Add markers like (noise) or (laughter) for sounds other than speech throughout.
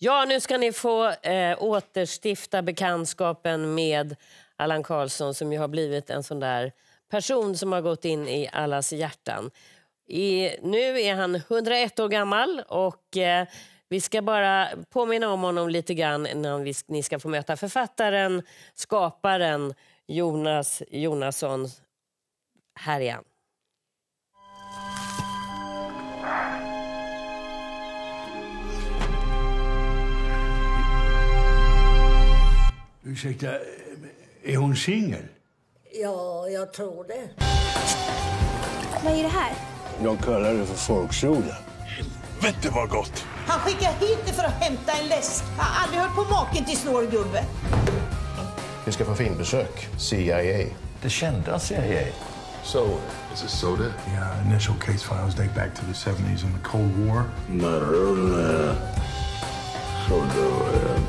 Ja, nu ska ni få eh, återstifta bekantskapen med Allan Karlsson som ju har blivit en sån där person som har gått in i allas hjärtan. I, nu är han 101 år gammal och eh, vi ska bara påminna om honom lite grann innan vi, ni ska få möta författaren, skaparen Jonas Jonasson. Här är han. Ursäkta, är hon singel? Ja, jag tror det. Vad är det här? De kallar det för folksoda. Helvete vad gott! Han skickar hit det för att hämta en läsk. Jag har aldrig hört på maken till snål gubbe. Vi ska på filmbesök. CIA. Det kända CIA. So, is it soda? Uh, initial case files date back to the 70s and the Cold War. Soda.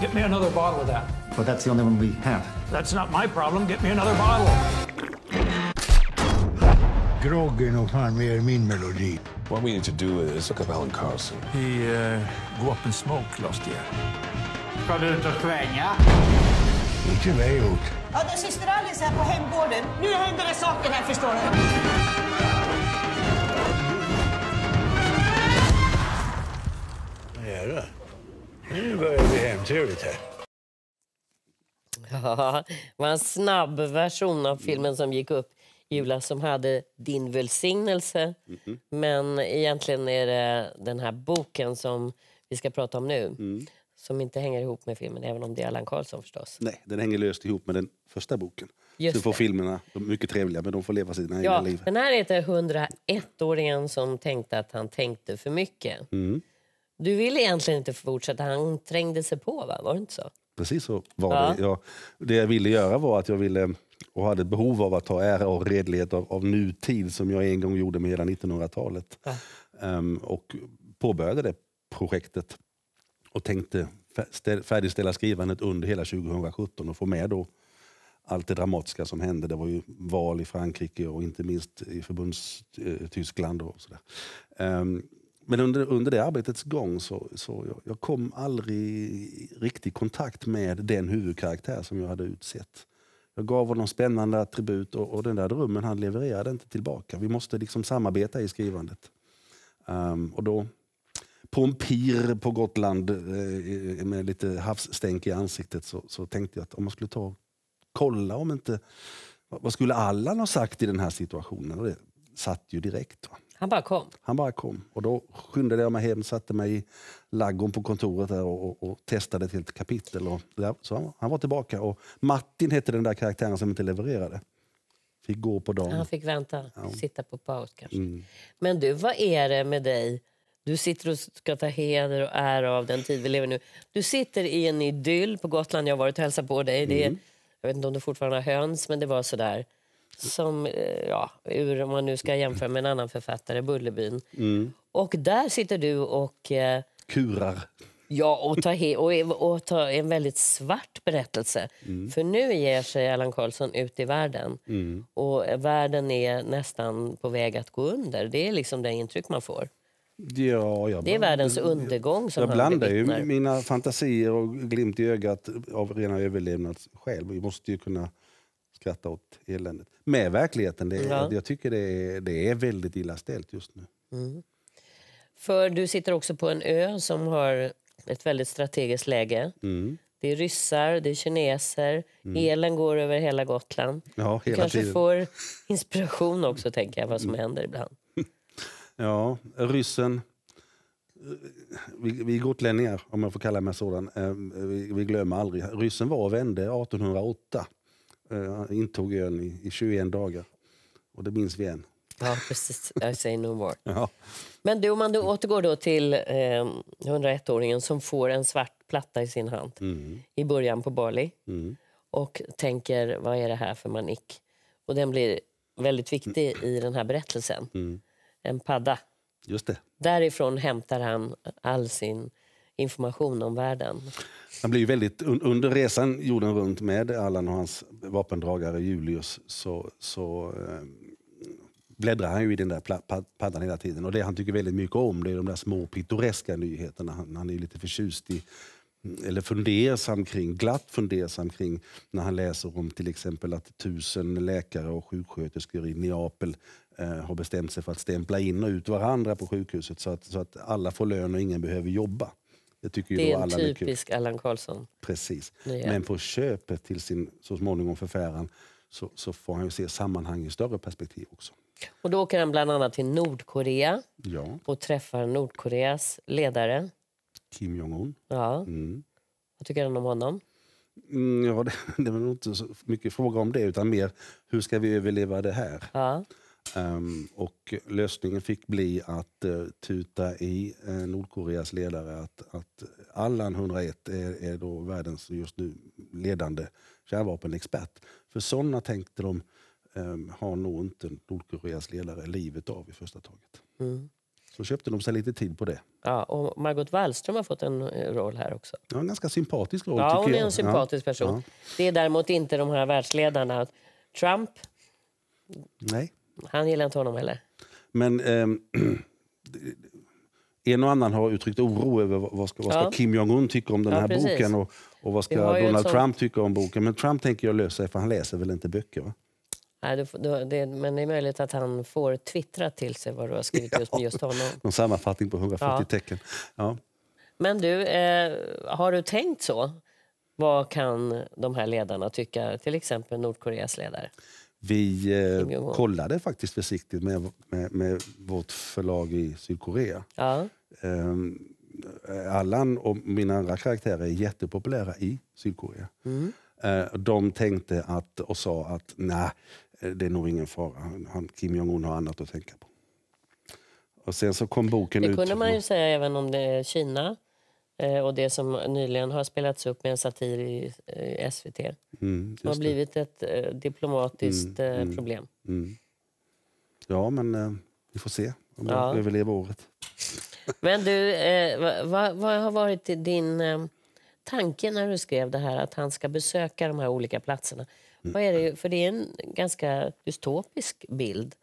Get me another bottle of that. But that's the only one we have. That's not my problem. Get me another bottle. Grogg är nog fan mer min melodi. What we need to do is look up Alan Carlson. He uh, grew up in smoke last year. Ska du ut och svänga? Inte vad jag gjort. Ja, det är syster Alice här på hemgården. Nu händer det saker här, förstår du. Jädrar. Nu börjar det bli hemtrevligt här. Ja, det var en snabb version av filmen som gick upp i julas som hade din välsignelse. Men egentligen är det den här boken som vi ska prata om nu som inte hänger ihop med filmen, även om det är Allan Karlsson förstås. Nej, den hänger löst ihop med den första boken. Just Sen får det. filmerna, de är mycket trevliga, men de får leva sina egna Ja, liv. den här heter 101-åringen som tänkte att han tänkte för mycket. Mm. Du ville egentligen inte fortsätta, han trängde sig på, va? var det inte så? Precis så var Ja. det. Jag, det jag ville göra var att jag ville och hade behov av att ta ära och redlighet av, av nutid som jag en gång gjorde med hela 1900-talet. Ja. Ehm, och påbörjade det projektet och tänkte fär- stä- färdigställa skrivandet under hela 2017 och få med då allt det dramatiska som hände. Det var ju val i Frankrike och inte minst i förbundstyskland. Och sådär. Ehm, men under, under det arbetets gång så, så jag, jag kom aldrig i riktig kontakt med den huvudkaraktär som jag hade utsett. Jag gav honom spännande attribut och, och den där drömmen han levererade inte tillbaka. Vi måste liksom samarbeta i skrivandet. Um, och då, på en pir på Gotland eh, med lite havsstänk i ansiktet så, så tänkte jag att om man skulle ta kolla om inte... Vad vad skulle Allan ha sagt i den här situationen? Och det satt ju direkt. Va? Han bara kom. Han bara kom. Och då skyndade jag mig hem, satte mig i laggon på kontoret där och, och, och testade ett helt kapitel. Och där, så han, han var tillbaka. Och Martin hette den där karaktären som inte levererade. Fick gå på dagen. Han fick vänta, sitta på paus kanske. Mm. Men du, vad är det med dig? Du sitter och ska ta heder och ära av den tid vi lever nu. Du sitter i en idyll på Gotland. Jag har varit och hälsat på dig. Det är, Mm. jag vet inte om du fortfarande har höns, men det var sådär. Som, eh, ja, ur, om man nu ska jämföra med en annan författare, Bullerbyn. Mm. Och där sitter du och, eh, Kurar. ja, och, tar och, och tar en väldigt svart berättelse. Mm. För nu ger sig Allan Karlsson ut i världen. Mm. Och världen är nästan på väg att gå under. Det är liksom det intryck man får. Ja, jag Det är världens undergång som Jag han blandar ju mina fantasier och glimt i ögat av rena överlevnadsskäl. Vi måste ju kunna skratta åt eländet. Med verkligheten. Det Ja. Jag tycker det är, det är väldigt illa ställt just nu. För du sitter också på en ö som har ett väldigt strategiskt läge. Mm. Det är ryssar, det är kineser. Elen går över hela Gotland. Ja, Du hela kanske tiden. får inspiration också, tänker jag, vad som händer ibland. (laughs) Ja, ryssen. Vi, vi gotlänningar, om jag får kalla mig sådan, eh, vi, vi glömmer aldrig. Ryssen var och vände 1808. Eh, Han intog ön i, i 21 dagar. Och det minns vi än. Ja, precis. I say no more. Ja. Men du, om man då återgår då till eh, 101-åringen som får en svart platta i sin hand Mm. i början på Bali Mm. och tänker, vad är det här för manik? Och den blir väldigt viktig i den här berättelsen. Mm. En padda. Just det. Därifrån hämtar han all sin information om världen. Han blir ju väldigt, under resan jorden runt med Allan och hans vapendragare Julius så, så eh, bläddrar han ju i den där paddan hela tiden. Och det han tycker väldigt mycket om det är de där små pittoreska nyheterna. Han, han är lite förtjust i eller fundersam kring, glatt fundersam kring när han läser om till exempel att tusen läkare och sjuksköterskor i Neapel eh, har bestämt sig för att stämpla in och ut varandra på sjukhuset så att, så att alla får lön och ingen behöver jobba. Det tycker ju Det är en alla typisk Allan Karlsson. Precis. nyhet. Men på köpet till sin så småningom förfäran så, så får han ju se sammanhang i större perspektiv också. Och då åker han bland annat till Nordkorea Ja, och träffar Nordkoreas ledare. Kim Jong-Un. Ja. Mm. Vad tycker han om honom? Mm, ja, (laughs) det, det var nog inte så mycket fråga om det utan mer hur ska vi överleva det här? Ja. Ehm, och lösningen fick bli att eh, tuta i eh, Nordkoreas ledare att, att Allan 101 är, är då världens just nu ledande kärnvapenexpert. För sådana tänkte de um, har nog inte Nordkoreas ledare livet av i första taget. Mm. Så köpte de sig lite tid på det. ja. Och Margot Wallström har fått en eh, roll här också. Ja, en ganska sympatisk roll Ja, hon är jag. en sympatisk Ja, person. ja. Det är däremot inte de här världsledarna. Trump, Nej. Han gillar inte honom heller. Men ehm, (clears throat) en och annan har uttryckt oro över vad ska, vad ska Ja. Kim Jong-Un tycka om den Ja, här precis. boken och, och vad ska Donald sånt- Trump tycka om boken. Men Trump tänker jag lösa för han läser väl inte böcker? Va? Nej, du, du, det, men det är möjligt att han får twittra till sig vad du har skrivit (laughs) just med just honom. Någon sammanfattning på 140 Ja. tecken. Ja. Men du, eh, har du tänkt så? Vad kan de här ledarna tycka? Till exempel Nordkoreas ledare. Vi eh, kollade faktiskt försiktigt med, med, med vårt förlag i Sydkorea. Ja. Ehm, Allan och mina andra karaktärer är jättepopulära i Sydkorea. Mm. Eh, de tänkte att, och sa att nej, det är nog ingen fara. Han- Kim Jong-Un har annat att tänka på. Och sen så kom boken Det ut. kunde man ju säga även om det är Kina och det som nyligen har spelats upp med en satir i eh, SVT. Det Mm, har just det. blivit ett eh, diplomatiskt Mm, eh, mm. problem. Mm. Ja, men eh, vi får se om jag Ja. överlever året. (laughs) Men du, eh, vad, vad, har varit din eh, tanke när du skrev det här att han ska besöka de här olika platserna? Vad är det, för det är en ganska dystopisk bild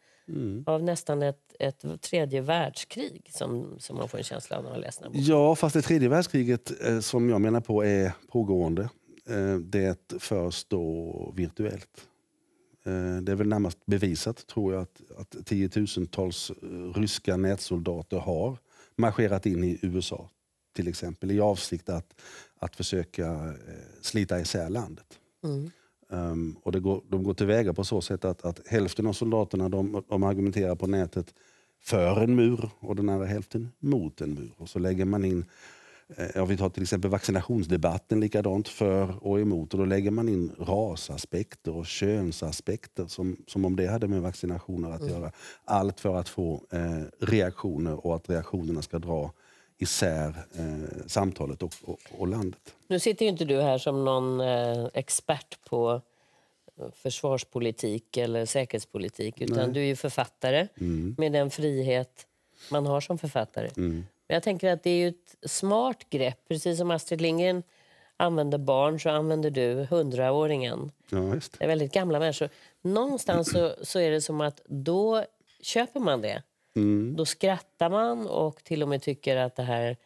av nästan ett, ett tredje världskrig som, som man får en känsla av när man läser den här boken. Ja, fast det tredje världskriget eh, som jag menar på är pågående. Eh, det förs då virtuellt. Eh, det är väl närmast bevisat tror jag att, att tiotusentals ryska nätsoldater har marscherat in i USA till exempel i avsikt att, att försöka slita isär landet. Mm. Um, och det går, de går tillväga på så sätt att, att hälften av soldaterna de, de argumenterar på nätet för en mur och den andra hälften mot en mur. Och så lägger man in, eh, ja, vi tar till exempel vaccinationsdebatten likadant för och emot. Och då lägger man in rasaspekter och könsaspekter som, som om det hade med vaccinationer att göra. Allt för att få eh, reaktioner och att reaktionerna ska dra isär eh, samtalet och, och, och landet. Nu sitter ju inte du här som någon eh, expert på eh, försvarspolitik eller säkerhetspolitik utan du är ju författare med den frihet man har som författare. Men jag tänker att det är ett smart grepp. Precis som Astrid Lindgren använder barn så använder du hundraåringen. Ja. Det är väldigt gamla människor. Någonstans så, så är det som att då köper man det. Då skrattar man och till och med tycker att det här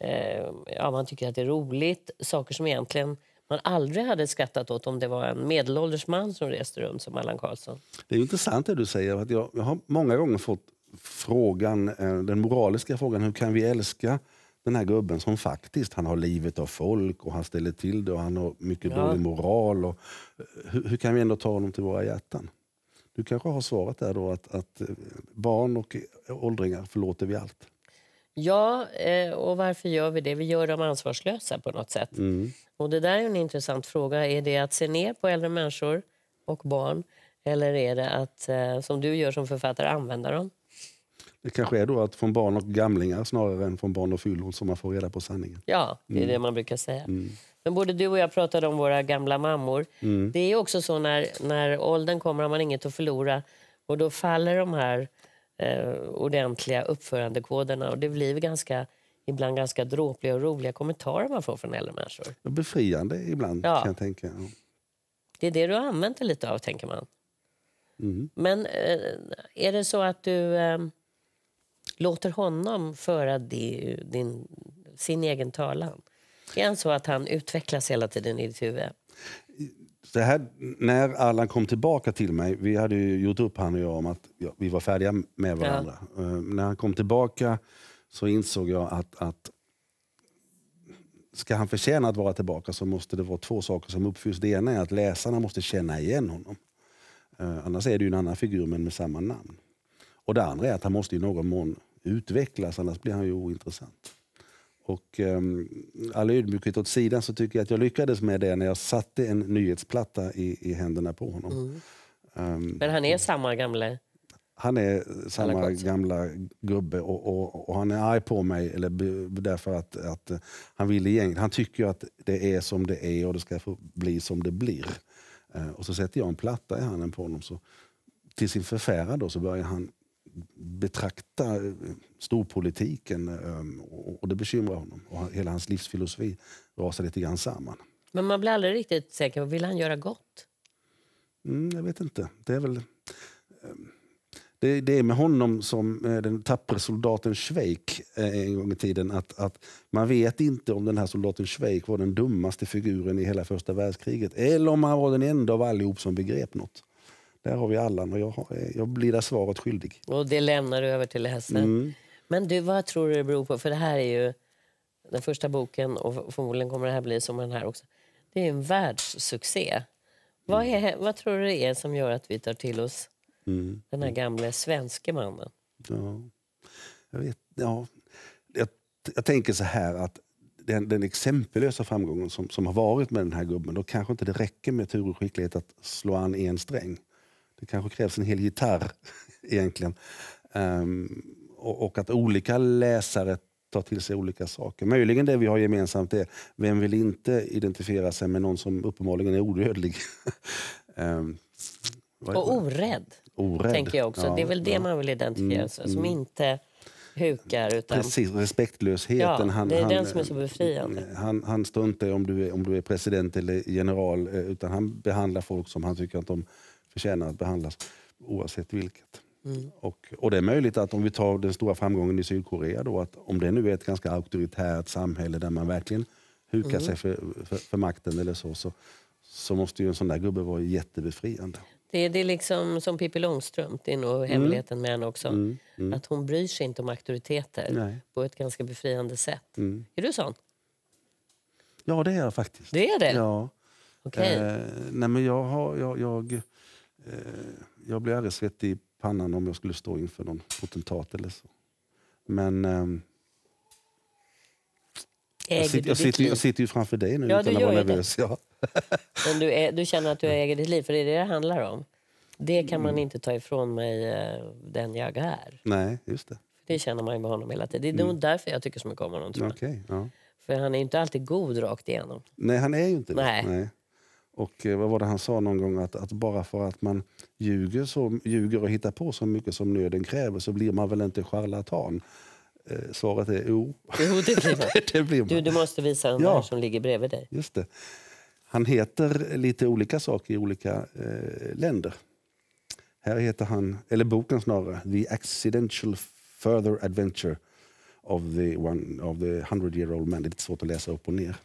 eh, ja, man tycker att det är roligt. Saker som egentligen man aldrig hade skrattat åt om det var en medelålders man som reste runt som Allan Karlsson. Det är intressant det du säger. Att jag, jag har många gånger fått frågan, eh, den moraliska frågan, hur kan vi älska den här gubben som faktiskt han har livet av folk och han ställer till det och han har mycket Ja. dålig moral. Och, eh, hur, hur kan vi ändå ta honom till våra hjärtan? Du kanske har svaret där då att, att eh, barn och åldringar förlåter vi allt. Ja, eh, och varför gör vi det? Vi gör dem ansvarslösa på något sätt. Och det där är en intressant fråga. Är det att se ner på äldre människor och barn? Eller är det att, eh, som du gör som författare, använda dem? Det kanske är då att från barn och gamlingar snarare än från barn och fyllon som man får reda på sanningen. Ja, det är det man brukar säga. Men både du och jag pratade om våra gamla mammor. Det är också så när, när åldern kommer har man inget att förlora och då faller de här eh, ordentliga uppförandekoderna och det blir ganska, ibland ganska dråpliga och roliga kommentarer man får från äldre människor. Befriande ibland Ja. kan jag tänka. Ja. Det är det du har använt det lite av, tänker man. Men eh, är det så att du eh, låter honom föra di, din, sin egen talan? Är det så att han utvecklas hela tiden i ditt huvud? Så här, när Allan kom tillbaka till mig, vi hade ju gjort upp han och jag om att ja, vi var färdiga med varandra. Eh, när han kom tillbaka så insåg jag att, att ska han förtjäna att vara tillbaka så måste det vara två saker som uppfylls. Det ena är att läsarna måste känna igen honom. Eh, annars är det en annan figur men med samma namn. Och det andra är att han måste i någon mån utvecklas, annars blir han ju ointressant. Och um, all ödmjukhet åt sidan så tycker jag att jag lyckades med det när jag satte en nyhetsplatta i, i händerna på honom. Ehm, Men han är samma gamla... han är samma gamla gubbe och, och, och han är arg på mig eller därför att, att eh, han vill egentligen, han tycker att det är som det är och det ska få bli som det blir. Eh, och så sätter jag en platta i handen på honom. Så, till sin förfäran då så börjar han betrakta eh, storpolitiken eh, och, det bekymrar honom. Och hela hans livsfilosofi rasar lite grann samman. Men man blir aldrig riktigt säker på, vill han göra gott? Mm, jag vet inte. Det är väl... ehm, Det, det är med honom som eh, den tappre soldaten Schweik eh, en gång i tiden. Att, att man vet inte om den här soldaten Schweik var den dummaste figuren i hela första världskriget. Eller om han var den enda av allihop som begrep något. Där har vi Allan och jag, jag blir där svaret skyldig. Och det lämnar du över till läsaren. Mm. Men du, vad tror du det beror på? För det här är ju den första boken och förmodligen kommer det här bli som den här också. Det är en världssuccé. Vad, är, vad tror du det är som gör att vi tar till oss Mm. den här gamle svenske mannen? Ja. Jag, vet, ja. jag, jag tänker så här att den, den exempellösa framgången som, som har varit med den här gubben, då kanske inte det räcker med tur och skicklighet att slå an en sträng. Det kanske krävs en hel gitarr (laughs) egentligen. Ehm, och, och att olika läsare tar till sig olika saker. Möjligen det vi har gemensamt är, vem vill inte identifiera sig med någon som uppenbarligen är odödlig? (laughs) Vad- Och orädd, orädd. tänker jag också. Ja, det är väl det ja. man vill identifiera sig Som inte hukar utan... Precis, respektlösheten. Ja, det är den som är så befriande. Han, han struntar i om du, är, om du är president eller general, eh, utan han behandlar folk som han tycker att de förtjänar att behandlas, oavsett vilket. Mm. Och, och det är möjligt att om vi tar den stora framgången i Sydkorea, då, att om det nu är ett ganska auktoritärt samhälle där man verkligen hukar Mm. sig för, för, för makten eller så, så, så måste ju en sån där gubbe vara jättebefriande. Det är, det är liksom som Pippi Långstrump, det är Mm. nog hemligheten med henne också. Att hon bryr sig inte om auktoriteter Nej. på ett ganska befriande sätt. Mm. Är du sån? Ja, det är jag faktiskt. Det är det? Ja. Okej. Eh, nej men jag, har, jag, jag, jag blir aldrig svettig i pannan om jag skulle stå inför någon potentat eller så. Men ehm, Äger jag, sitter, jag, sitter, jag sitter ju framför dig nu Ja, utan du att vara det. nervös. Ja. (laughs) Men du, är, du känner att du äger ditt liv, för det är det det handlar om. Det kan Mm. man inte ta ifrån mig, eh, den jag är. Nej, just det. Det känner man ju med honom hela tiden. Det är nog därför jag tycker så mycket om honom. Tror jag. Okej, ja. För han är ju inte alltid god rakt igenom. Nej, han är ju inte det. Nej. Och eh, vad var det han sa någon gång? Att, att bara för att man ljuger, så, ljuger och hittar på så mycket som nöden kräver så blir man väl inte charlatan? Eh, svaret är jo. Jo, det blir (laughs) man. det blir man. Du, du måste visa den Ja. där som ligger bredvid dig. Just det. Han heter lite olika saker i olika eh, länder. Här heter han, eller boken snarare, The Accidental Further Adventure of the, one, of the hundred year old man. Det är lite svårt att läsa upp och ner.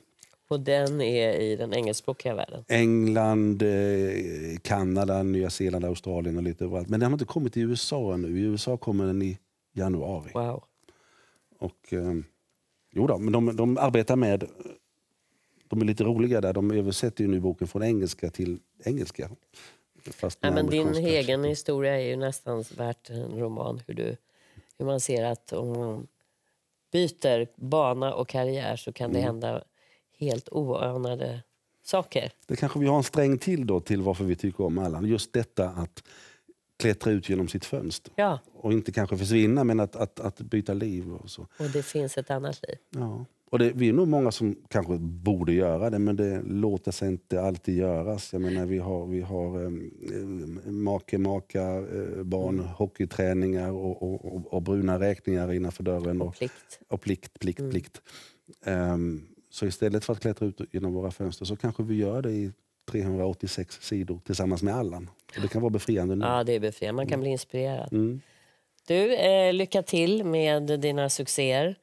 Och den är i den engelskspråkiga världen. England, eh, Kanada, Nya Zeeland, Australien och lite överallt. Men den har inte kommit till USA ännu. I USA kommer den i januari. Wow. Och, eh, jo då, men de, de arbetar med... De är lite roliga där. De översätter ju nu boken från engelska till engelska. Med men din egen historia är ju nästan värt en roman. Hur, du, hur man ser att om man byter bana och karriär så kan det Mm. hända helt oanade saker. Det kanske vi har en sträng till då till varför vi tycker om Allan. Just detta att klättra ut genom sitt fönster. Ja, Och inte kanske försvinna, men att, att, att byta liv. och så. och det finns ett annat liv. Ja. Och det, vi är nog många som kanske borde göra det, men det låter sig inte alltid göras. Jag menar, vi har, vi har um, make, maka, eh, barn, hockeyträningar och, och, och, och bruna räkningar innanför dörren. Och, Plikt. och plikt, plikt, plikt. Ehm, så istället för att klättra ut genom våra fönster så kanske vi gör det i 386 sidor tillsammans med Allan. Och det kan vara befriande nu. Ja, det är befriande. Man kan bli inspirerad. Mm. Du, eh, lycka till med dina succéer.